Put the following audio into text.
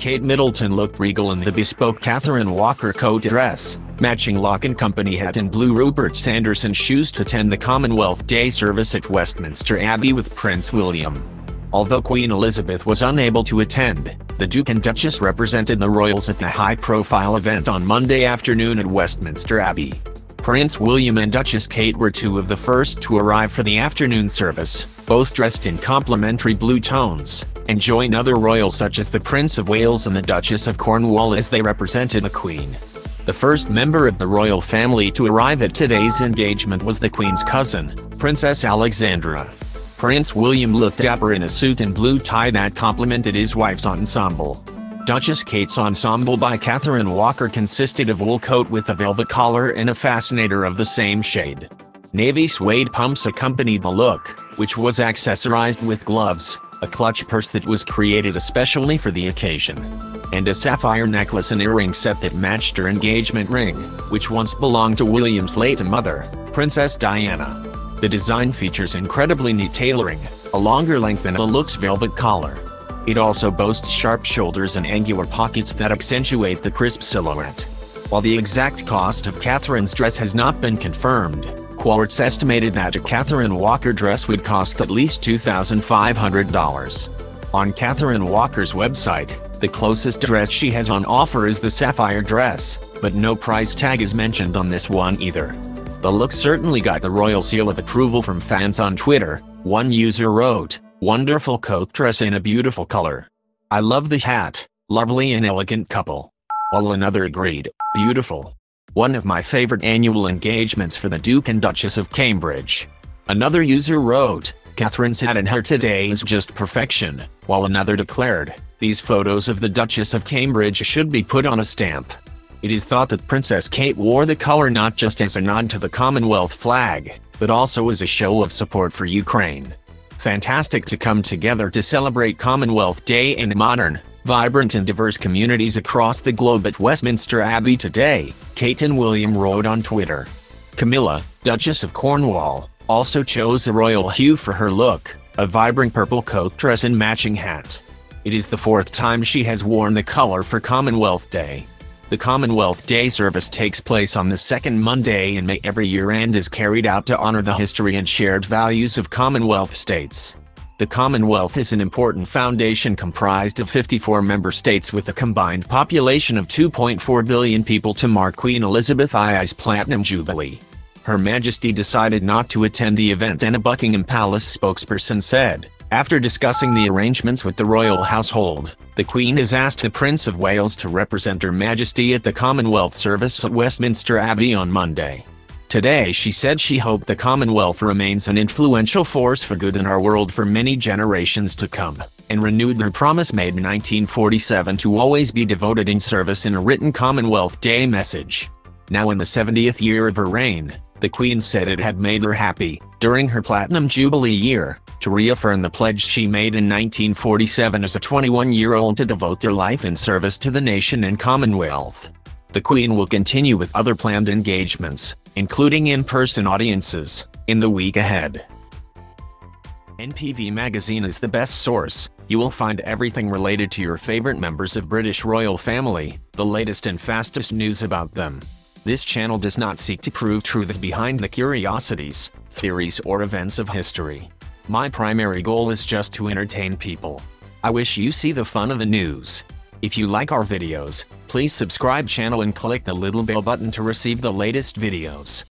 Kate Middleton looked regal in the bespoke Catherine Walker coat dress, matching Lock & Company hat and blue Rupert Sanderson shoes to attend the Commonwealth Day service at Westminster Abbey with Prince William. Although Queen Elizabeth was unable to attend, the Duke and Duchess represented the royals at the high-profile event on Monday afternoon at Westminster Abbey. Prince William and Duchess Kate were two of the first to arrive for the afternoon service, both dressed in complementary blue tones, and join other royals such as the Prince of Wales and the Duchess of Cornwall as they represented the Queen. The first member of the royal family to arrive at today's engagement was the Queen's cousin, Princess Alexandra. Prince William looked dapper in a suit and blue tie that complemented his wife's ensemble. Duchess Kate's ensemble by Catherine Walker consisted of a wool coat with a velvet collar and a fascinator of the same shade. Navy suede pumps accompanied the look, which was accessorized with gloves, a clutch purse that was created especially for the occasion, and a sapphire necklace and earring set that matched her engagement ring, which once belonged to William's late mother, Princess Diana. The design features incredibly neat tailoring, a longer length and a luxe velvet collar. It also boasts sharp shoulders and angular pockets that accentuate the crisp silhouette. While the exact cost of Catherine's dress has not been confirmed, Quartz estimated that a Catherine Walker dress would cost at least $2,500. On Catherine Walker's website, the closest dress she has on offer is the sapphire dress, but no price tag is mentioned on this one either. The look certainly got the royal seal of approval from fans on Twitter, one user wrote, Wonderful coat dress in a beautiful color. I love the hat, lovely and elegant couple. While another agreed, beautiful. One of my favorite annual engagements for the Duke and Duchess of Cambridge. Another user wrote, Catherine's hat and hair today is just perfection, while another declared, these photos of the Duchess of Cambridge should be put on a stamp. It is thought that Princess Kate wore the color not just as a nod to the Commonwealth flag, but also as a show of support for Ukraine. Fantastic to come together to celebrate Commonwealth Day in modern, vibrant and diverse communities across the globe at Westminster Abbey today, Kate and William wrote on Twitter. Camilla, Duchess of Cornwall, also chose a royal hue for her look, a vibrant purple coat dress and matching hat. It is the fourth time she has worn the color for Commonwealth Day. The Commonwealth Day service takes place on the second Monday in May every year and is carried out to honor the history and shared values of Commonwealth states. The Commonwealth is an important foundation comprised of 54 member states with a combined population of 2.4 billion people to mark Queen Elizabeth II's Platinum Jubilee. Her Majesty decided not to attend the event and a Buckingham Palace spokesperson said, after discussing the arrangements with the royal household, the Queen has asked the Prince of Wales to represent Her Majesty at the Commonwealth service at Westminster Abbey on Monday. Today she said she hoped the Commonwealth remains an influential force for good in our world for many generations to come, and renewed her promise made in 1947 to always be devoted in service in a written Commonwealth Day message. Now in the 70th year of her reign, the Queen said it had made her happy, during her Platinum Jubilee year, to reaffirm the pledge she made in 1947 as a 21-year-old to devote their life in service to the nation and Commonwealth. The Queen will continue with other planned engagements, including in-person audiences, in the week ahead. NPV Magazine is the best source. You will find everything related to your favorite members of British royal family, the latest and fastest news about them. This channel does not seek to prove truths behind the curiosities, theories or events of history. My primary goal is just to entertain people. I wish you see the fun of the news. If you like our videos, please subscribe channel and click the little bell button to receive the latest videos.